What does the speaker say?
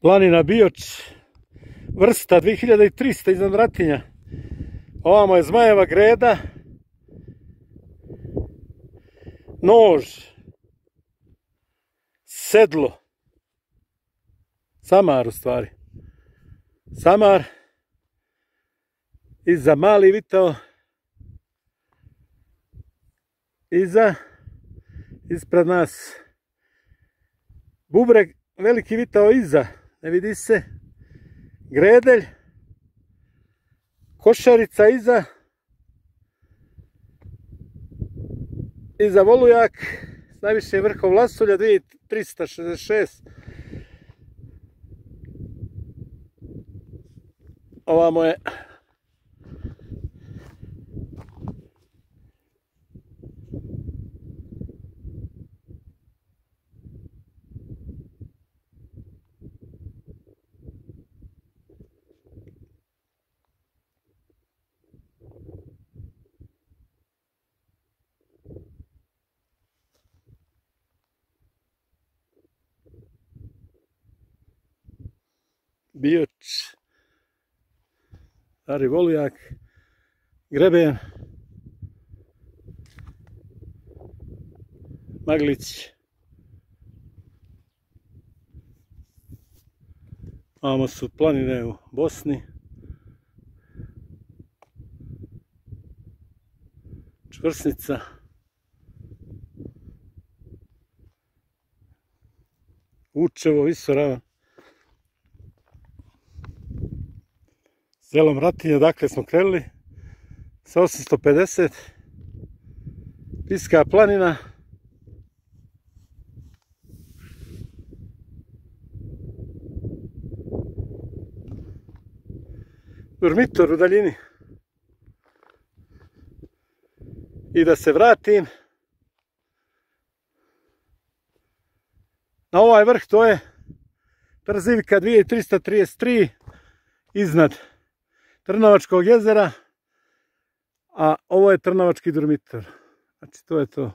Planina Bioč, vrsta 2300 iznad Ratinja. Ovamo je Zmajeva greda. Nož. Sedlo. Samar u stvari. Samar. Iza mali vitao. Iza. Ispred nas. Bubreg veliki vitao iza ne vidi se, gredelj, košarica iza, iza volujak, najviše vrhov lasulja 2366, ovamo je Bioč, Stari Volijak, Greben, Maglić. Ovamo su planine u Bosni. Čvrsnica. Učevo, Visorava. Zelom Ratinje, dakle smo krenuli. Sa 850 Piska planina. Dormitor u daljini. I da se vratim. Na ovaj vrh to je Trzivka 2333 iznad Trnovačkog jezera, a ovo je Trnovački dormitor. Znači to je to.